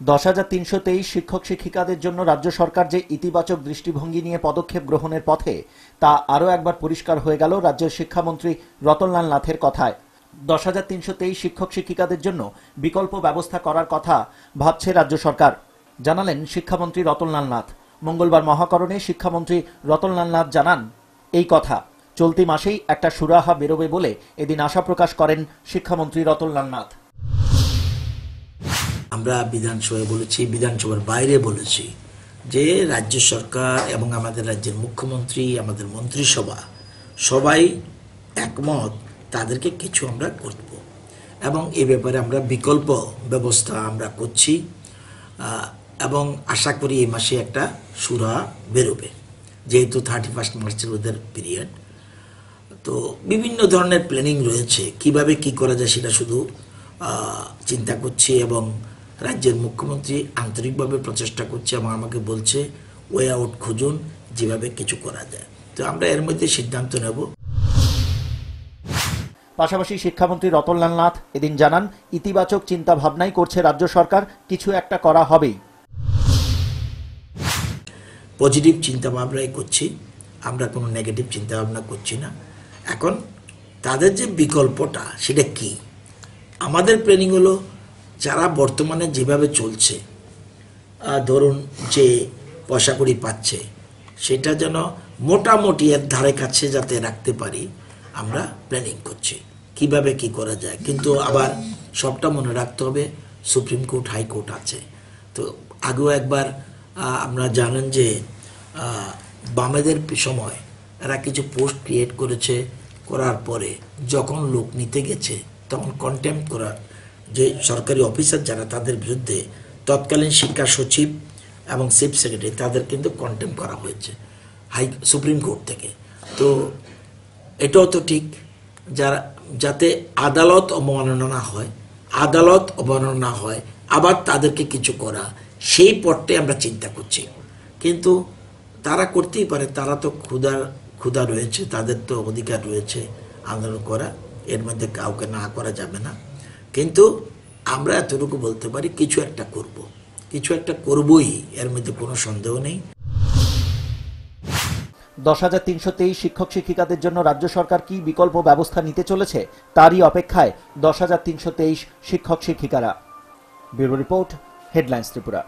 দশ হাজার তিনশো তেইশ শিক্ষক শিক্ষিকাদের জন্য রাজ্য সরকার যে ইতিবাচক দৃষ্টিভঙ্গি নিয়ে পদক্ষেপ গ্রহণের পথে, তা আরও একবার পরিষ্কার হয়ে গেল রাজ্যের শিক্ষামন্ত্রী রতনলাল নাথের কথায়। দশ হাজার তিনশো তেইশ শিক্ষক শিক্ষিকাদের জন্য বিকল্প ব্যবস্থা করার কথা ভাবছে রাজ্য সরকার। জানালেন শিক্ষামন্ত্রী রতনলাল নাথ। মঙ্গলবার মহাকরণে শিক্ষামন্ত্রী রতনলাল নাথ জানান, এই কথা। চলতি মাসেই একটা সুরাহা বেরোবে বলে এদিন আশা প্রকাশ করেন শিক্ষামন্ত্রী রতনলাল নাথ। আমরা বিধানসভায় বলেছি, বিধানসভার বাইরে বলেছি যে রাজ্য সরকার এবং আমাদের রাজ্যের মুখ্যমন্ত্রী, আমাদের মন্ত্রিসভা সবাই একমত তাদেরকে কিছু আমরা করব। এবং এ ব্যাপারে আমরা বিকল্প ব্যবস্থা আমরা করছি এবং আশা করি এই মাসে একটা সুরা বেরোবে, যেহেতু থার্টি ফার্স্ট মার্চের ওদের পিরিয়ড তো বিভিন্ন ধরনের প্ল্যানিং রয়েছে, কীভাবে কি করা যায় সেটা শুধু চিন্তা করছি এবং রাজ্যের মুখ্যমন্ত্রী আন্তরিকভাবে প্রচেষ্টা করছে এবং আমাকে বলছে ওয়ে আউট খুঁজুন যেভাবে কিছু করা যায়। তো আমরা এর মধ্যে সিদ্ধান্ত নেব। পাশাপাশি শিক্ষামন্ত্রী রতনলাল নাথ এদিন জানান ইতিবাচক চিন্তা ভাবনাই করছে রাজ্য সরকার কিছু একটা করা হবেই। পজিটিভ চিন্তা ভাবনাই করছি আমরা কোনো নেগেটিভ চিন্তা ভাবনা করছি না। এখন তাদের যে বিকল্পটা সেটা কি? আমাদের প্ল্যানিং হলো যারা বর্তমানে যেভাবে চলছে ধরুন যে পয়সা কড়ি পাচ্ছে, সেটা যেন মোটামুটি এর ধারে কাছে যাতে রাখতে পারি, আমরা প্ল্যানিং করছি। কীভাবে কি করা যায়? কিন্তু আবার সবটা মনে রাখতে হবে, সুপ্রিম কোর্ট হাইকোর্ট আছে। তো আগেও একবার আপনারা জানেন যে বামেদের সময় এরা কিছু পোস্ট ক্রিয়েট করেছে, করার পরে যখন লোক নিতে গেছে, তখন কন্টেম্প করা যে সরকারি অফিসার যারা তাদের বিরুদ্ধে তৎকালীন শিক্ষা সচিব এবং চিফ সেক্রেটারি তাদের কিন্তু কন্টেম্প করা হয়েছে হাই, সুপ্রিম কোর্ট থেকে। তো এটাও তো ঠিক যারা যাতে আদালত অবমাননা হয়, আদালত অবমাননা হয়, আবার তাদেরকে কিছু করা, সেই পথটাই আমরা চিন্তা করছি। কিন্তু তারা করতেই পারে, তারা তো ক্ষুধার ক্ষুধা রয়েছে, তাদের তো অধিকার রয়েছে আন্দোলন করা, এর মধ্যে কাউকে না করা যাবে না। কিন্তু আমরা এতটুকু বলতে পারি কিছু একটা করব। কিছু একটা করবই, এর মধ্যে কোনো সন্দেহ নেই। দশ হাজার তিনশো তেইশ শিক্ষক শিক্ষিকাদের জন্য রাজ্য সরকার কি বিকল্প ব্যবস্থা নিতে চলেছে তারই অপেক্ষায় দশ হাজার তিনশো তেইশ শিক্ষক শিক্ষিকারা। Bureau report, headlines Tripura.